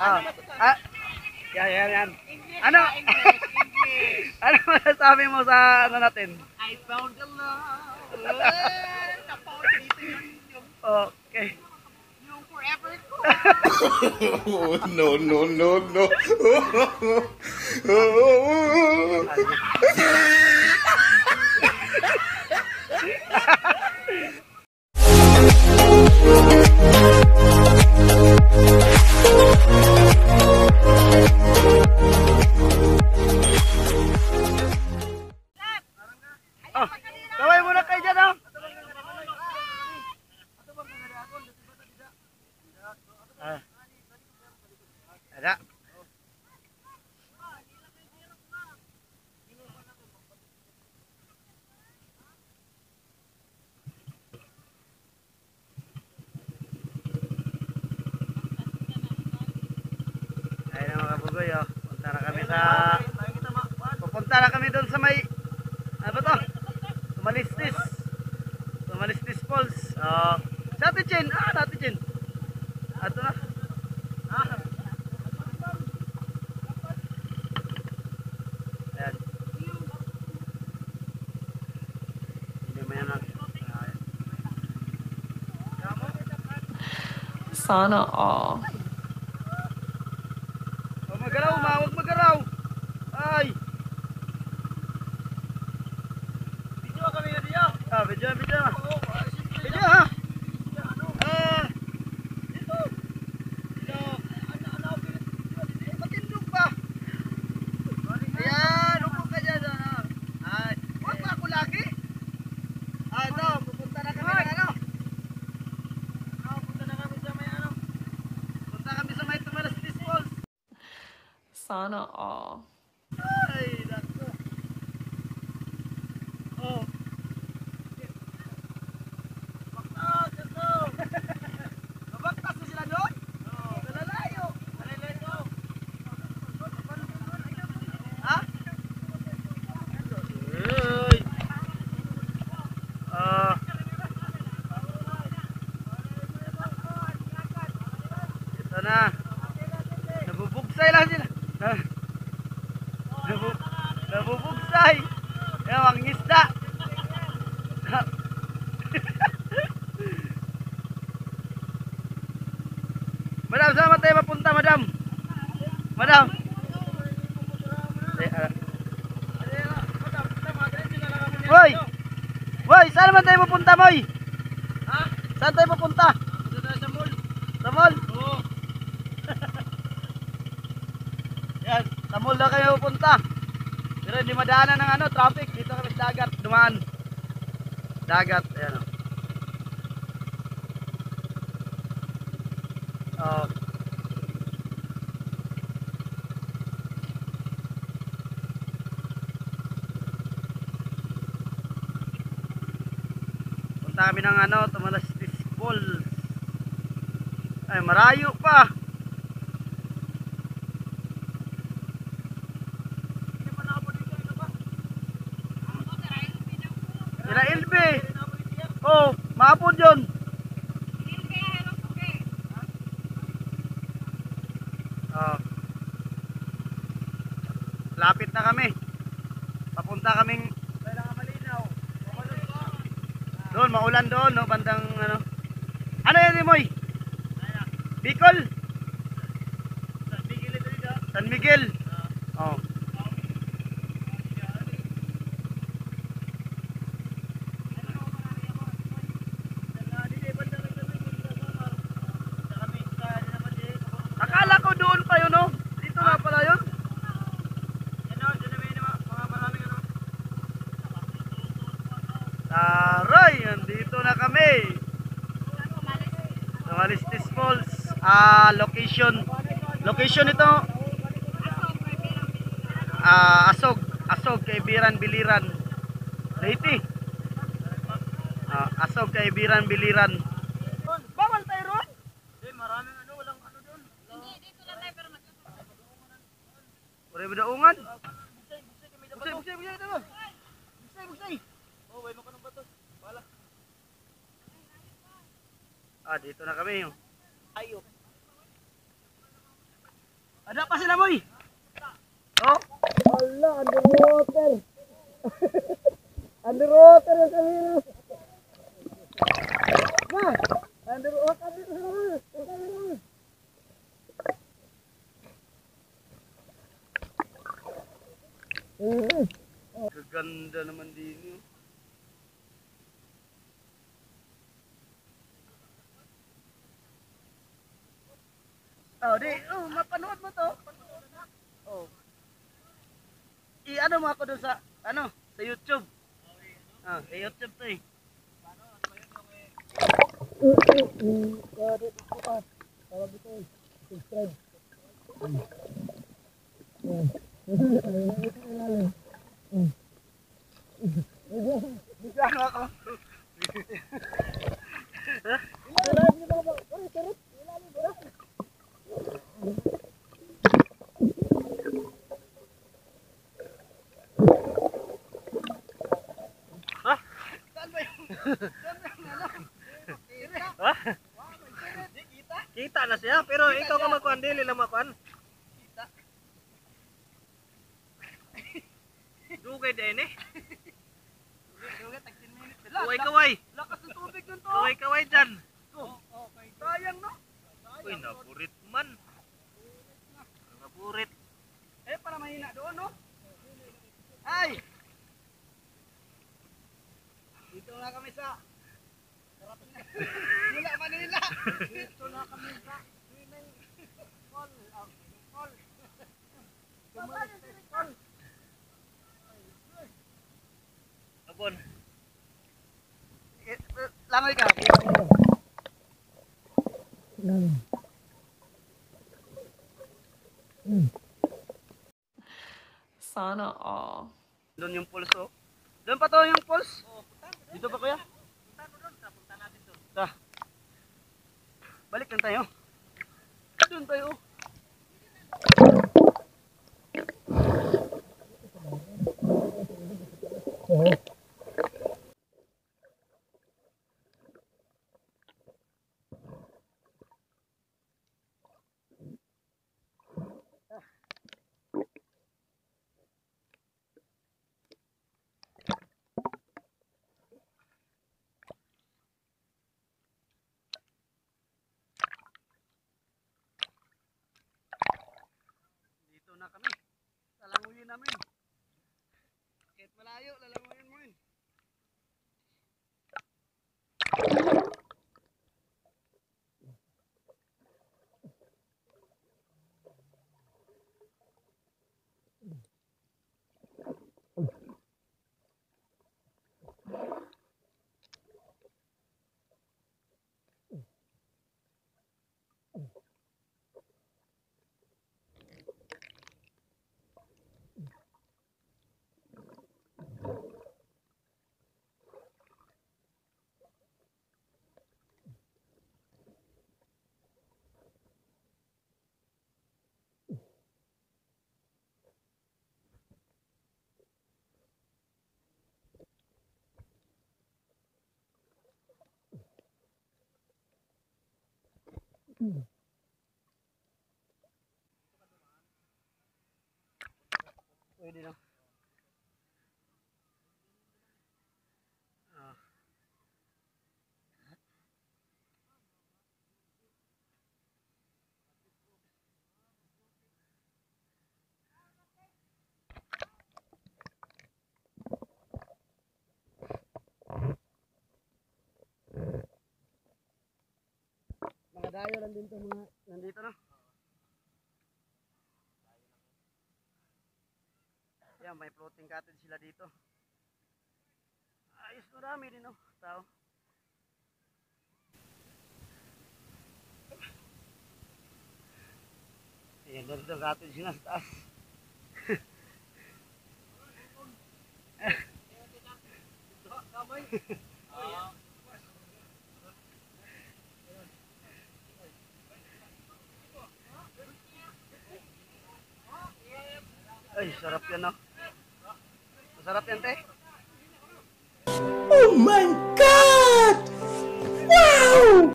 Ah, ah, yan, yan, yan. Ano? ano masasabi mo sa ano natin? I found the love. Dito. Yung, Okay. yung forever ko. Oh, no, no, no, no. sa... Pupunta na kami doon sa may... Ano ba to? Tumalistis. Tumalistis Falls. Oh. Sa atin, Chin. Ah, natin, Chin. Ato na. Ah. Sana all. Huwag magaraw, ma. Huwag magaraw. Ay. Video kami na diya. Ah, video, video. Video, ha? Ah. Dito. Dito. Ano, ano, matindog pa. Ayan, upo ka dyan. ah. Ay. Huwag pa ako lagi. Ah, ito. Pupunta na kami ng ano. Ah, punta na kami sa may ano. Punta kami sa may Tumalastis Falls. Sana all. Ay, nako. Oh. Na. Nabubugsay lang sila. Ah. Nabu nabubugsay. Yan ang isda. madam, saan tayo mapunta, madam? Madam. Eh, ah. Hoy! Hoy, saan naman tayo pupunta, Moy? Ha? Saan tayo pupunta? Sa mall. Sa mall? Oo. Yan, sa mall na kayo pupunta. Pero hindi madaanan ng ano, traffic. Dito kami sa dagat, dumaan. Dagat, ayan. Oh. Punta kami ng ano, Tumalastis Falls. Ay, marayo pa. Sila Ilbe. Oh, maapod yun. Oh. Lapit na kami. Papunta kaming doon, maulan doon, no, bandang ano. Ano yan, Moy? Bicol? San Miguel ito San Miguel. Oh. Akala ko doon pa yun, no? Dito nga pala yun. Taray, nandito na kami. Tumalistis Ah, location. Location ito. Ah, Asog. Asog, Kaibiran, Biliran. Leyte. Ah, Asog, Kaibiran, Biliran. Bawal tayo ron? Eh, maraming ano, walang ano doon. Pure bedaungan. Buksay, buksay, buksay ito. Buksay, buksay. Oh, way mo ka ng bato. Wala. Ah, dito na kami. oh. Ayo. Ada pa sila, boy. Oh. Wala, underwater. underwater yung kanina. Ma, underwater dito sa mga. Yung kanina. Mhm. Gaganda naman din yun. Oh, di, oh, mapanood mo to. Oh. I-ano mo ako dun sa, ano, sa YouTube. Ah, sa YouTube to eh. Kaya dito po ka. Tawag dito eh. Subscribe. Bigyan mo ako. Ha? Saan ba yun? Saan ba yung ano? Ha? Kita na siya, pero ikaw ka magkuhan, dili lang magkuhan. Kita. Dugay din eh. Dugay, tag 10 minutes. Kaway, kaway. Lakas ng tubig dun to. Kaway, kaway dyan. Sayang no? Uy. Naburit. Eh, para mahina doon, no? Ay! Dito na kami sa Mula Manila. Dito na kami sa swimming pool. Ah, pool. Swimming pool. Abon. Eh, eh, Langoy ka. Sana all. Doon yung pulse oh. Doon pa to yung pulse. Dito pa kuya? Ta. Balik lang tayo. Doon tayo. Na kami. Lalanguyin namin. Kahit malayo, lalanguyin mo yun. Pwede na. Mga dayo lang din to mga Nandito na. Yan, may floating cottage sila dito. Ayos marami din oh, tao. Ayan, dito cottage na sa taas. Ay, sarap yan oh. Masarap yan, te. Oh my god! Wow!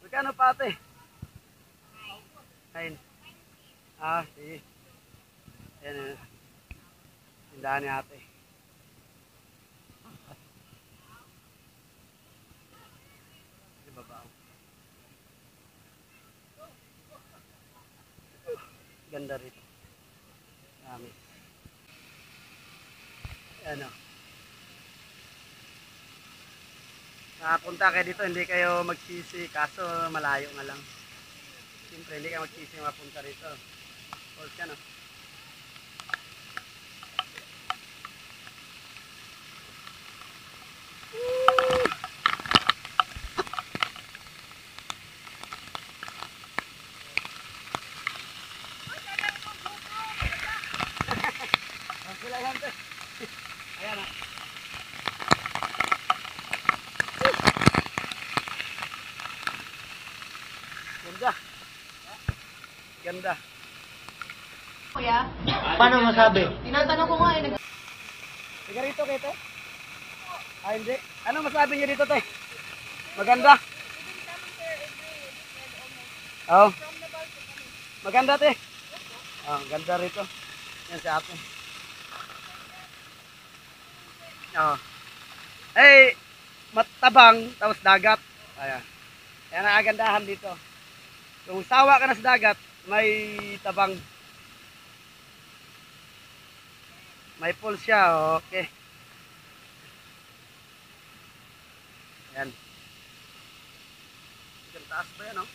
Magkano pa, ate? Ayun. Ah, sige. Ayan, uh, tindahan ni ate. Di ba ba? Ganda rito. Dami. Ayan o. Nakapunta kayo dito, hindi kayo magsisi, kaso malayo nga lang. Siyempre, hindi ka magsisi mapunta rito. Falls ka, no? Ganda. Ganda. Kuya, Paano masabi? tinatanong ko nga eh. nag- Tiga rito kayo, te. Ah, hindi. Ano masabi niyo dito, te? Maganda. Oh. Maganda, te. Oh, ganda rito. Yan si ate. Oh. Eh, matabang, tapos dagat. Ayan. Yan ang agandahan dito. Kung sawa ka na sa dagat, may tabang. May pool siya, okay. Yan. Ang taas ba yan, oh?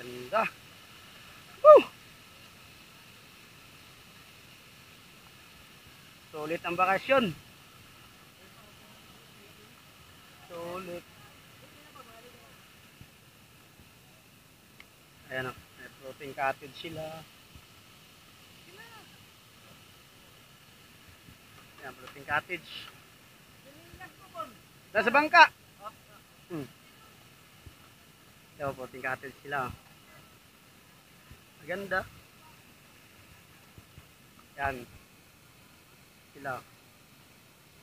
Ganda. Woo! Sulit ang bakasyon. Sulit. Ayan o, may floating cottage sila. Ayan, floating cottage. Nasa bangka. Hmm. Ayan, floating cottage sila. Maganda. Yan. Sila.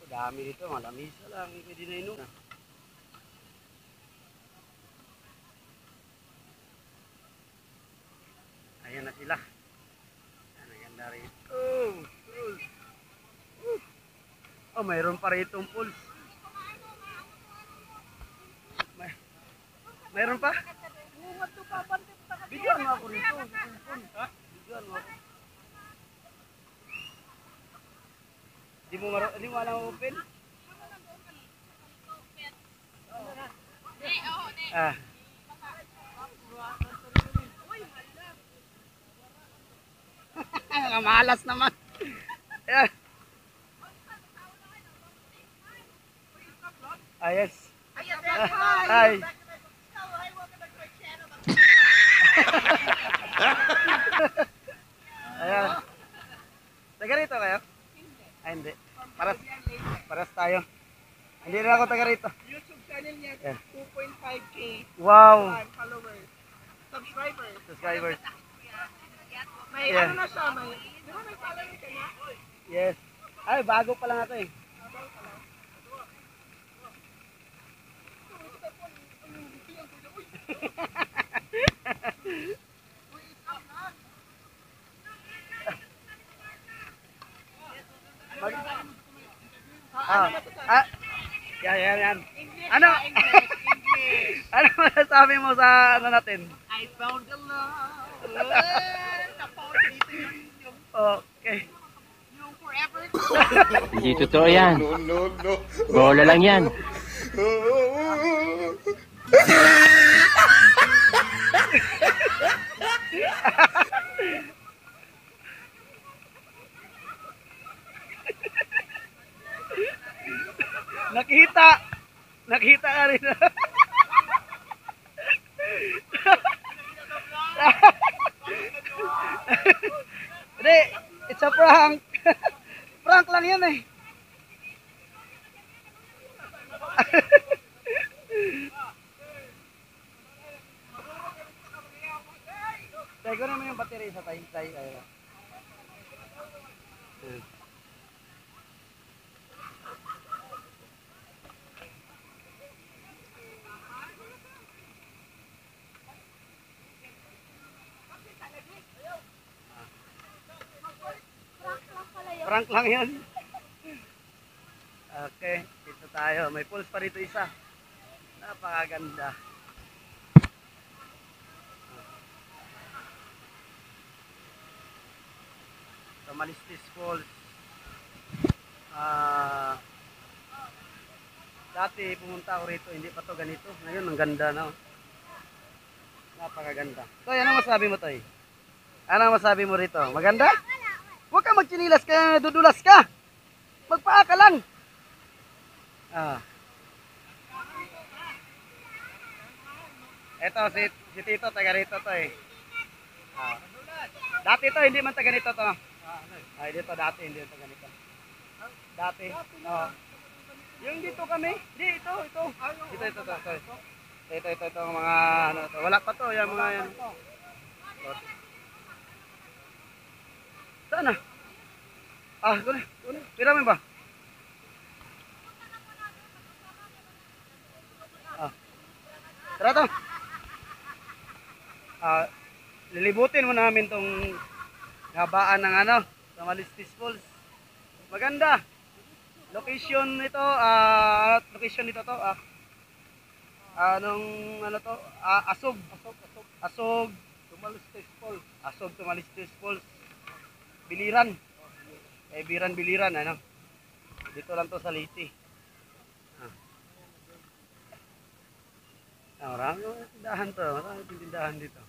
O, dami dito, malamisa lang. Pwede na inom. Ayan na sila. Ayan, ang ganda rito. Oh, mayroon pa rito pools. May, mayroon pa? Bigyan mo ako rito. Bigyan mo ako. Di mo maro, di mo alam open? Ah. Kamalas naman. Ayan. Ah, yes. Hi. Ayan. Taga rito kayo? Ay, hindi. Paras, paras tayo. Hindi rin ako taga rito. YouTube channel niya, Yeah. 2.5k Wow. followers. Subscribers. Subscribers. May Yeah. ano na siya, may, di ba may followers ka niya? Yes. Ay, bago pa lang ito eh. Mag ah, ah, yan, yan, yan. Ano? ano masasabi mo sa ano natin? I found the love. Okay. yung forever. Hindi totoo yan. Bola lang yan. Nakita. Nakita ka rin. Hindi, it's a prank. prank lang yun eh. Tay, ko naman yung battery sa tay. Tay, ayun. Hmm. Prank lang yun. Okay, dito tayo. May pulse pa rito isa. Napakaganda. Sa Malistis Falls. Ah, dati pumunta ako rito, hindi pa to ganito. Ngayon, ang ganda na. oh. Napakaganda. Toy, ano masabi mo, Toy? Ano masabi mo rito? Maganda? Huwag ka magchinilas kaya dudulas ka. Magpaa ka lang. Ah. Ito, si, si Tito, taga rito to eh. Ah. Dati to, hindi man taga rito to. Ay, dito dati, hindi taga rito. Dati. Oh. Yung dito kami, di ito, ito. Ito, ito, ito. Ito, ito, ito, ito, mga ano to. Wala pa to, yung mga yan. Saan na? Ah, doon. Doon. Pira mo ba? Ah. Tara to. Ah, lilibutin mo namin tong habaan ng ano, sa Malistis Falls. Maganda. Location nito, ah, location nito to, ah. Anong ano to? Ah, Asog. Asog, Asog. Asog. Tumalistis Falls. Asog Tumalistis Falls. Biliran. Eh, Biran Biliran, ano? Dito lang to sa Liti. Ah. Ah, marami yung tindahan to. Marami tindahan dito.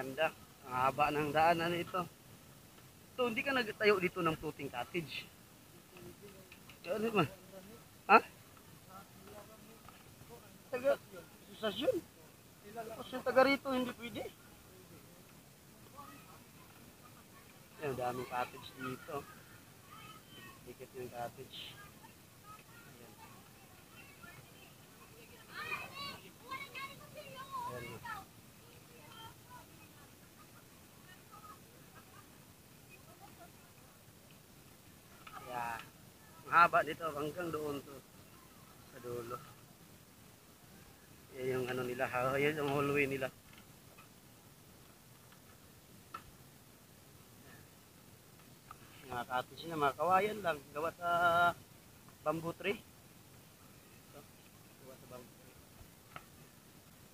Maganda. Ang haba ng daan ano ito. So, hindi ka nagtayo dito ng floating cottage. Ano man? Ha? Taga, sasyon. Kasi taga rito, hindi pwede. Yan, daming cottage dito. Dikit yung cottage. Mahaba dito hanggang doon to sa dulo. Yan yung ano nila, yan yung hallway nila. Mga cottage na, mga kawayan lang, gawa sa bamboo tree. Ito, gawa sa bamboo tree.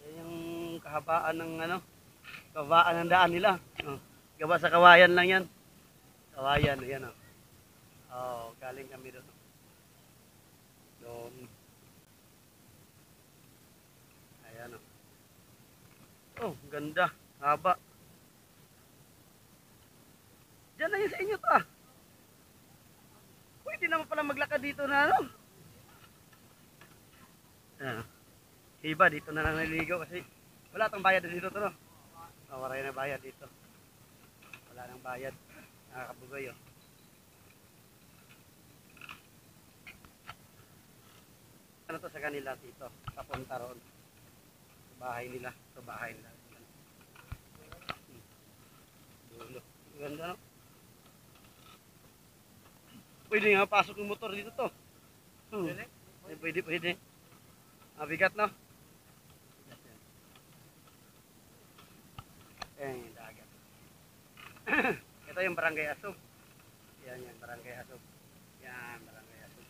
Yan yung kahabaan ng ano, kahabaan ng daan nila. Oh, gawa sa kawayan lang yan. Kawayan, yan oh. Oo, galing kami doon. Doon. Ayan o. Oh, ganda. Haba. Diyan na yun sa inyo to ah. Pwede naman pala maglakad dito na ano. Ah. Iba, dito na lang naliligo kasi wala tong bayad dito to no. Oh, wala na bayad dito. Wala nang bayad. Nakakabugoy oh. Ano to sa kanila dito, papunta roon. Sa bahay nila, sa bahay nila. Dulo. Ganda no? Pwede nga pasok yung motor dito to. Hmm. Eh, Pwede, pwede. Mabigat no? Ayan yung dagat. Ito yung barangay Asog. Yan yan, barangay Asog. Yan, barangay Asog.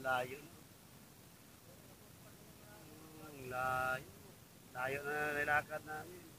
Layo. no? Ang layo. Layo na nilakad namin.